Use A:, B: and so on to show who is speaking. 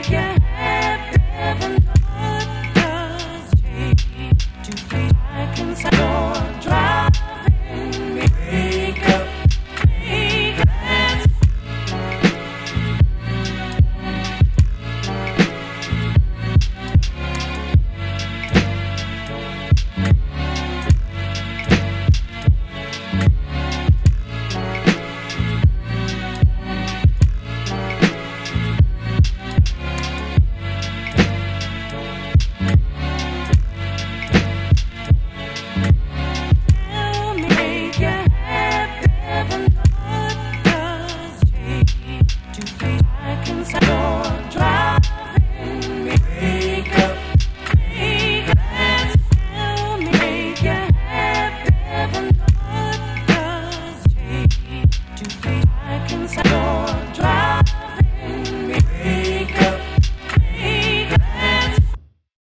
A: Make to be like inside your drive.